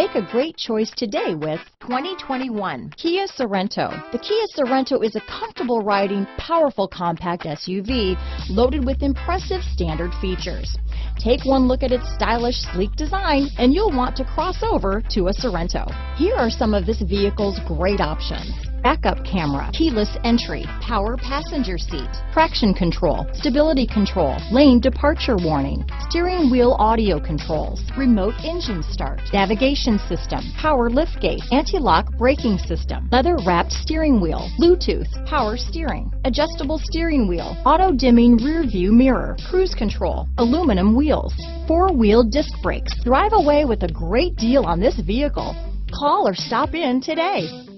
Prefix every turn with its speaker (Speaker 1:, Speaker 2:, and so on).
Speaker 1: Make a great choice today with 2021 Kia Sorento. The Kia Sorento is a comfortable riding, powerful compact SUV loaded with impressive standard features. Take one look at its stylish, sleek design and you'll want to cross over to a Sorento. Here are some of this vehicle's great options backup camera, keyless entry, power passenger seat, traction control, stability control, lane departure warning, steering wheel audio controls, remote engine start, navigation system, power liftgate, anti-lock braking system, leather wrapped steering wheel, Bluetooth, power steering, adjustable steering wheel, auto dimming rear view mirror, cruise control, aluminum wheels, four wheel disc brakes. Drive away with a great deal on this vehicle. Call or stop in today.